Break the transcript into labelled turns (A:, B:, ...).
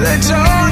A: the door